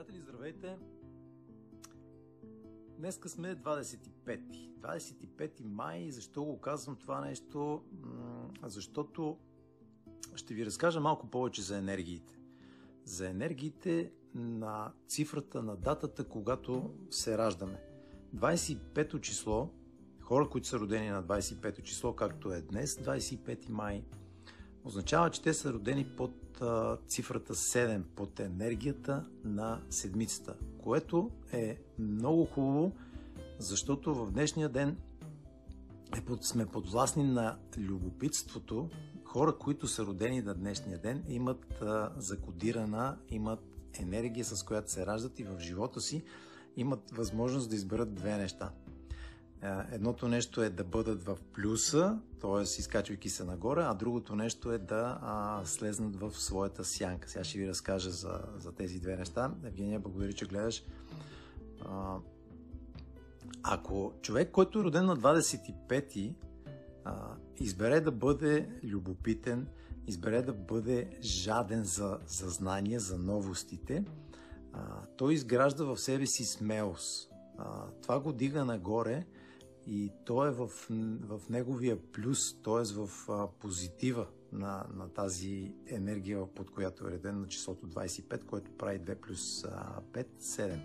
Приятели, здравейте! Днеска сме 25. 25 май. Защо го казвам това нещо? Защото ще ви разкажа малко повече за енергиите. За енергиите на цифрата, на датата, когато се раждаме. 25-то число, хора, които са родени на 25-то число, както е днес, 25 май, означава, че те са родени под цифрата 7, под енергията на седмицата, което е много хубаво, защото в днешния ден е под, сме подвластни на любопитството. Хора, които са родени на днешния ден, имат закодирана, имат енергия, с която се раждат и в живота си имат възможност да изберат две неща – Едното нещо е да бъдат в плюса, т.е. изкачвайки се нагоре, а другото нещо е да а, слезнат в своята сянка. Сега ще ви разкажа за, за тези две неща. Евгения, благодаря, че гледаш. А, ако човек, който е роден на 25-ти, а, избере да бъде любопитен, избере да бъде жаден за, за знания, за новостите, а, той изгражда в себе си смелост. А, това го дига нагоре и то е в, в неговия плюс, т.е. в а, позитива на, на тази енергия, под която е реден на числото 25, което прави 2 плюс а, 5, 7.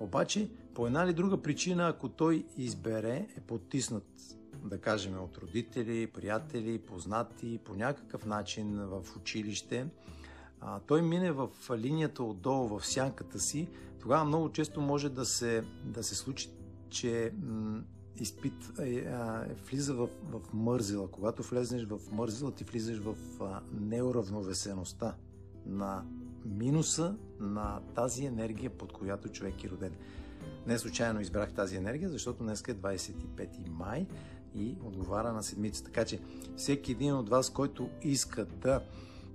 Обаче, по една или друга причина, ако той избере, е потиснат, да кажем, от родители, приятели, познати, по някакъв начин в училище, а, той мине в линията отдолу в сянката си, тогава много често може да се, да се случи, че м- изпит, е, е, влиза в, в мързила. Когато влезнеш в мързила, ти влизаш в а, неуравновесеността на минуса на тази енергия, под която човек е роден. Не случайно избрах тази енергия, защото днес е 25 май и отговаря на седмица. Така че всеки един от вас, който иска да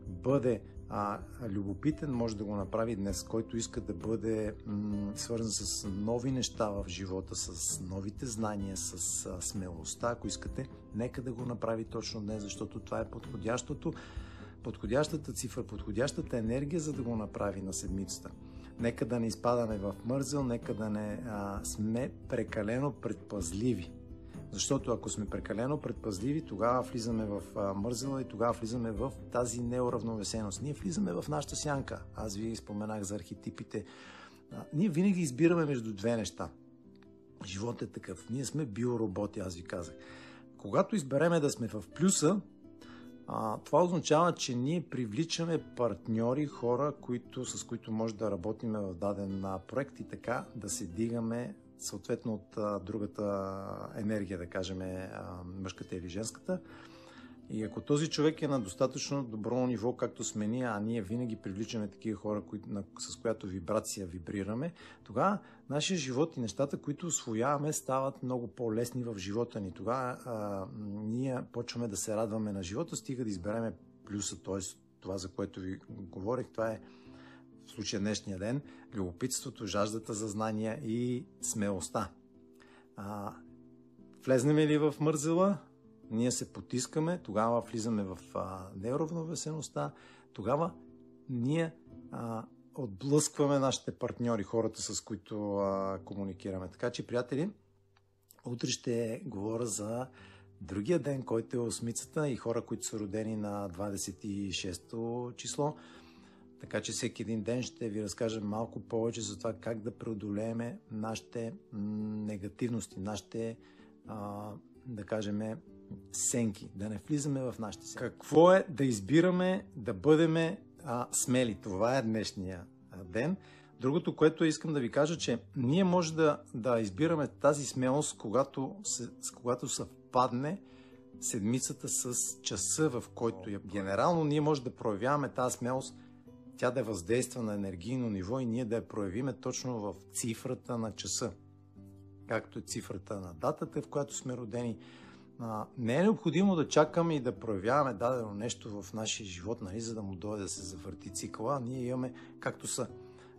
бъде а, любопитен може да го направи днес, който иска да бъде м- свързан с нови неща в живота, с новите знания, с а, смелостта, ако искате, нека да го направи точно днес, защото това е подходящото, подходящата цифра, подходящата енергия, за да го направи на седмицата. Нека да не изпадаме в мързел, нека да не а, сме прекалено предпазливи защото ако сме прекалено предпазливи, тогава влизаме в мързела и тогава влизаме в тази неуравновесеност. Ние влизаме в нашата сянка. Аз ви споменах за архетипите. Ние винаги избираме между две неща. Живот е такъв. Ние сме биороботи, аз ви казах. Когато избереме да сме в плюса, а, това означава, че ние привличаме партньори, хора, които, с които може да работим в даден проект и така да се дигаме съответно от а, другата енергия, да кажем, а, мъжката или женската. И ако този човек е на достатъчно добро ниво, както сме ние, а ние винаги привличаме такива хора, кои, на, с която вибрация вибрираме, тогава нашия живот и нещата, които освояваме, стават много по-лесни в живота ни. Тогава а, ние почваме да се радваме на живота, стига да избереме плюса, т.е. това, за което ви говорих, това е в случая днешния ден, любопитството, жаждата за знания и смелостта. А, влезнем ли в мързела, ние се потискаме, тогава влизаме в а, неуравновесеността, тогава ние а, отблъскваме нашите партньори, хората с които а, комуникираме. Така че, приятели, утре ще говоря за другия ден, който е осмицата и хора, които са родени на 26-то число. Така че всеки един ден ще ви разкажем малко повече за това как да преодолеем нашите негативности, нашите, а, да кажем, сенки, да не влизаме в нашите сенки. Какво е да избираме да бъдем а, смели? Това е днешния ден. Другото, което искам да ви кажа, че ние може да, да избираме тази смелост, когато, се, когато съвпадне седмицата с часа, в който я. Генерално ние може да проявяваме тази смелост тя да въздейства на енергийно ниво и ние да я проявиме точно в цифрата на часа. Както е цифрата на датата, в която сме родени. А, не е необходимо да чакаме и да проявяваме дадено нещо в нашия живот, нали, за да му дойде да се завърти цикъла. Ние имаме, както са,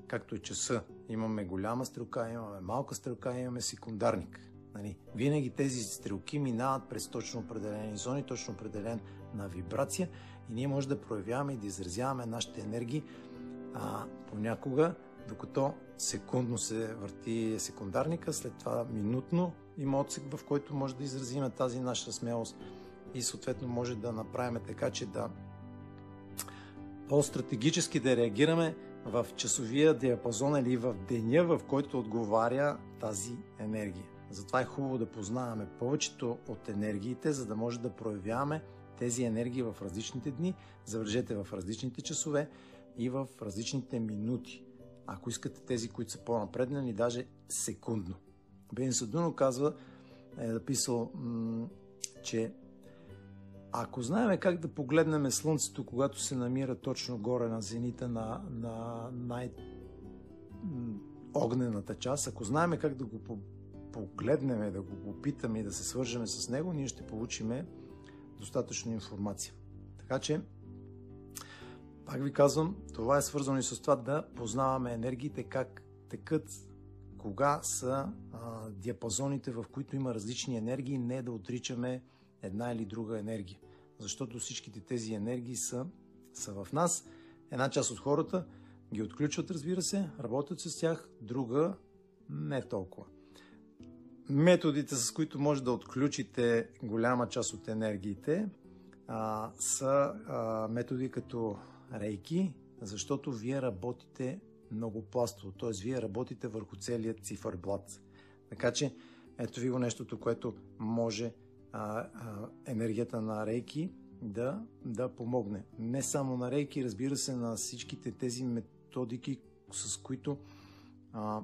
както е часа, имаме голяма стрелка, имаме малка стрелка, имаме секундарник. Нали? Винаги тези стрелки минават през точно определени зони, точно определен на вибрация и ние може да проявяваме и да изразяваме нашите енергии а, понякога докато секундно се върти секундарника, след това минутно има отсек, в който може да изразиме тази наша смелост и съответно може да направим така, че да по-стратегически да реагираме в часовия диапазон или в деня, в който отговаря тази енергия. Затова е хубаво да познаваме повечето от енергиите, за да може да проявяваме тези енергии в различните дни, забележете в различните часове и в различните минути. Ако искате тези, които са по-напреднали, даже секундно. Бен Садуно казва, е написал, че ако знаем как да погледнем Слънцето, когато се намира точно горе на зенита на, на най-огнената част, ако знаем как да го погледнем, да го попитаме и да се свържеме с него, ние ще получиме достатъчно информация. Така че, пак ви казвам, това е свързано и с това да познаваме енергиите, как текат, кога са а, диапазоните, в които има различни енергии, не да отричаме една или друга енергия. Защото всичките тези енергии са, са в нас. Една част от хората ги отключват, разбира се, работят с тях, друга не толкова. Методите, с които може да отключите голяма част от енергиите, а, са а, методи като рейки, защото вие работите много пластово, т.е. вие работите върху целият цифърблат. Така че, ето ви го нещото, което може а, а, енергията на рейки да, да помогне. Не само на рейки, разбира се, на всичките тези методики, с които а,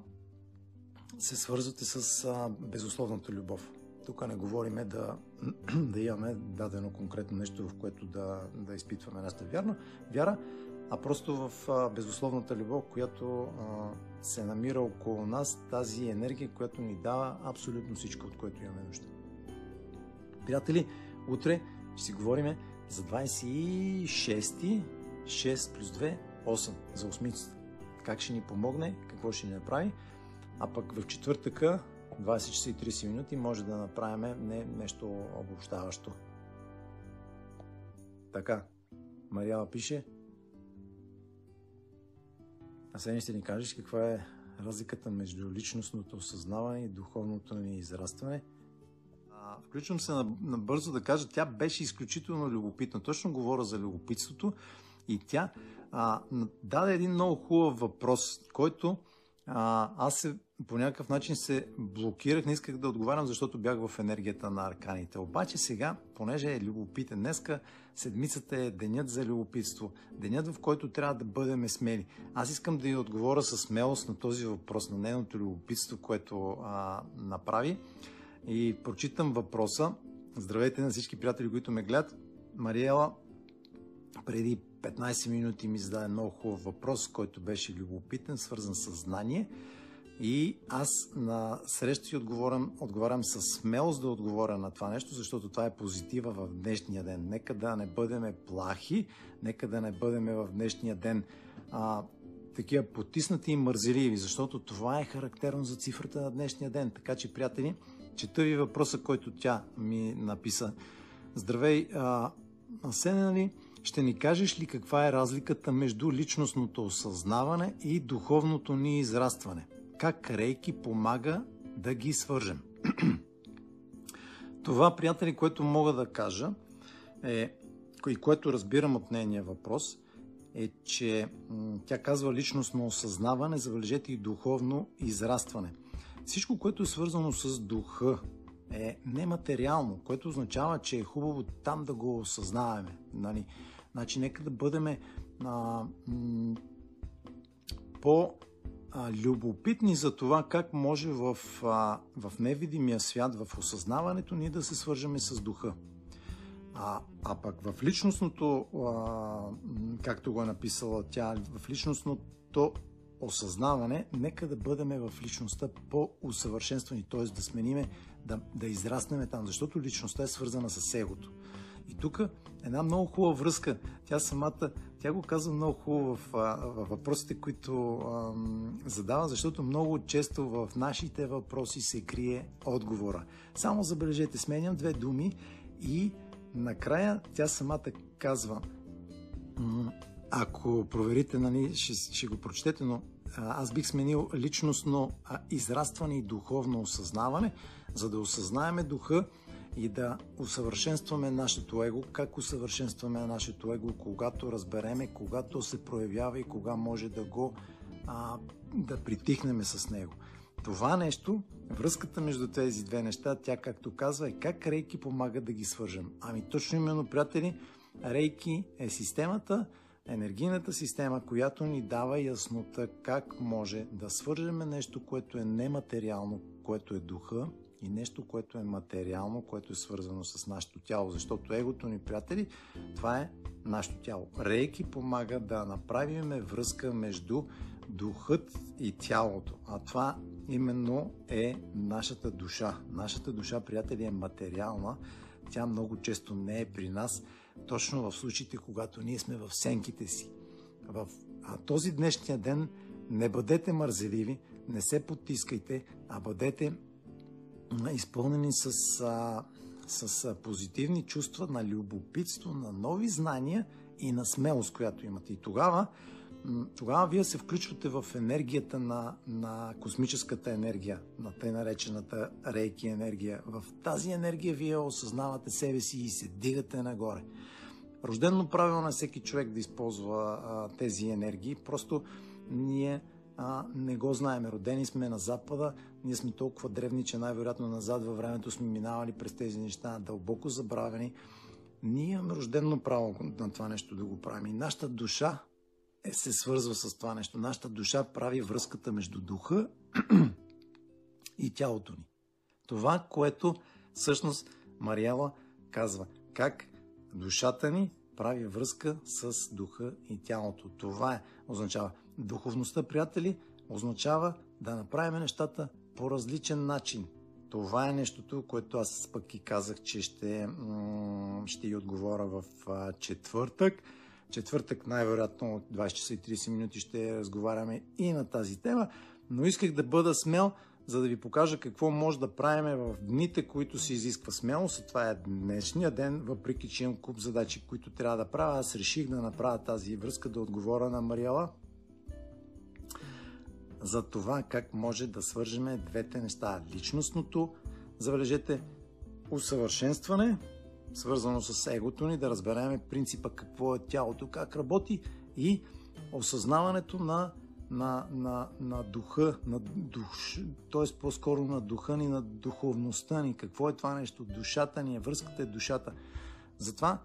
се свързвате с а, безусловната любов. Тук не говориме да, да имаме дадено конкретно нещо, в което да, да изпитваме нашата вярна, вяра, а просто в а, безусловната любов, която а, се намира около нас, тази енергия, която ни дава абсолютно всичко, от което имаме нужда. Приятели, утре ще си говорим за 26 6 плюс 2 8 за осмицата. Как ще ни помогне, какво ще ни направи. А пък в четвъртъка, 20 часа и 30 минути, може да направим не нещо обобщаващо. Така, Мариала пише. А сега ще ни кажеш каква е разликата между личностното осъзнаване и духовното ни израстване. Включвам се набързо да кажа, тя беше изключително любопитна. Точно говоря за любопитството и тя а, даде един много хубав въпрос, който а, аз се, по някакъв начин се блокирах, не исках да отговарям, защото бях в енергията на арканите. Обаче сега, понеже е любопитен, днеска седмицата е денят за любопитство, денят в който трябва да бъдем смели. Аз искам да й отговоря с смелост на този въпрос, на нейното любопитство, което а, направи. И прочитам въпроса. Здравейте на всички приятели, които ме гледат. Мариела преди 15 минути ми зададе много хубав въпрос, който беше любопитен, свързан с знание. И аз на среща си отговарям, отговарям с смелост да отговоря на това нещо, защото това е позитива в днешния ден. Нека да не бъдем плахи, нека да не бъдем в днешния ден а, такива потиснати и мързеливи, защото това е характерно за цифрата на днешния ден. Така че, приятели, чета ви въпроса, който тя ми написа. Здравей, а, Асена ли? Ще ни кажеш ли каква е разликата между личностното осъзнаване и духовното ни израстване? Как рейки помага да ги свържем? Това, приятели, което мога да кажа е, и което разбирам от нейния въпрос, е, че тя казва личностно осъзнаване, забележете и духовно израстване. Всичко, което е свързано с духа, е нематериално, което означава, че е хубаво там да го осъзнаваме. Нали? Значи, нека да бъдем а, м- по любопитни за това как може в, а, в невидимия свят, в осъзнаването ни да се свържеме с духа. А, а пък в личностното, а, както го е написала тя, в личностното осъзнаване, нека да бъдем в личността по-усъвършенствани, т.е. да смениме, да, да израснеме там, защото личността е свързана с егото. И тук една много хубава връзка. Тя самата, тя го казва много хубаво в, в въпросите, които ам, задава, защото много често в нашите въпроси се крие отговора. Само забележете, сменям две думи и накрая тя самата казва, ако проверите, нали, ще, ще го прочетете, но аз бих сменил личностно израстване и духовно осъзнаване, за да осъзнаеме духа и да усъвършенстваме нашето его. Как усъвършенстваме нашето его, когато разбереме, когато се проявява и кога може да го а, да притихнеме с него. Това нещо, връзката между тези две неща, тя както казва е как рейки помага да ги свържем. Ами точно именно, приятели, рейки е системата, енергийната система, която ни дава яснота как може да свържеме нещо, което е нематериално, което е духа, и нещо, което е материално, което е свързано с нашето тяло. Защото егото ни, приятели, това е нашето тяло. Рейки помага да направиме връзка между духът и тялото. А това именно е нашата душа. Нашата душа, приятели, е материална. Тя много често не е при нас, точно в случаите, когато ние сме в сенките си. В а този днешния ден не бъдете мързеливи, не се потискайте, а бъдете изпълнени с, а, с позитивни чувства на любопитство, на нови знания и на смелост, която имате. И тогава, тогава вие се включвате в енергията на, на космическата енергия, на тъй наречената рейки енергия. В тази енергия вие осъзнавате себе си и се дигате нагоре. Рождено правилно е всеки човек да използва а, тези енергии. Просто ние а, не го знаем. Родени сме на Запада, ние сме толкова древни, че най-вероятно назад във времето сме минавали през тези неща, дълбоко забравени. Ние имаме рождено право на това нещо да го правим. И нашата душа е, се свързва с това нещо. Нашата душа прави връзката между духа и тялото ни. Това, което всъщност Мариела казва, как душата ни прави връзка с духа и тялото. Това е, означава. Духовността, приятели, означава да направим нещата по различен начин. Това е нещото, което аз пък и казах, че ще, ще й отговоря в четвъртък. Четвъртък най-вероятно от 20 часа и 30 минути ще разговаряме и на тази тема, но исках да бъда смел, за да ви покажа какво може да правим в дните, които се изисква смелост. И това е днешния ден, въпреки че имам куп задачи, които трябва да правя. Аз реших да направя тази връзка, да отговоря на Мариела за това как може да свържем двете неща. Личностното, забележете, усъвършенстване, свързано с егото ни, да разберем принципа какво е тялото, как работи и осъзнаването на, на, на, на духа, на душ, т.е. по-скоро на духа ни, на духовността ни, какво е това нещо, душата ни, връзката е душата. Затова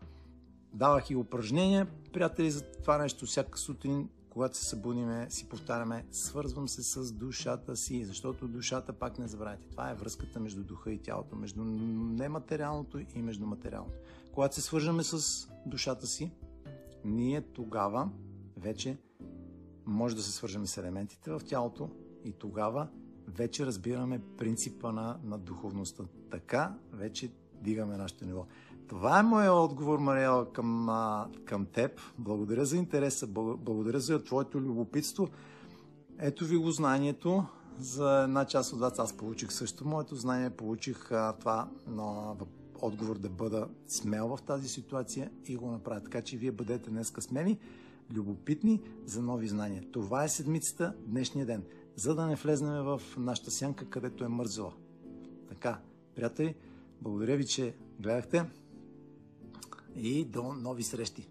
давах и упражнения, приятели, за това нещо всяка сутрин когато се събудиме, си повтаряме, свързвам се с душата си, защото душата, пак не забравяйте, това е връзката между духа и тялото, между нематериалното и между материалното. Когато се свържаме с душата си, ние тогава вече може да се свържем с елементите в тялото и тогава вече разбираме принципа на, на духовността. Така вече дигаме нашето ниво. Това е моят отговор, Мариела, към, към теб. Благодаря за интереса, благодаря за твоето любопитство. Ето ви го знанието. За една част от вас аз получих също моето знание, получих а, това но, отговор да бъда смел в тази ситуация и го направя. Така че вие бъдете днеска смели, любопитни за нови знания. Това е седмицата, днешния ден, за да не влезнем в нашата сянка, където е мързела. Така, приятели, благодаря ви, че гледахте и до нови срещи!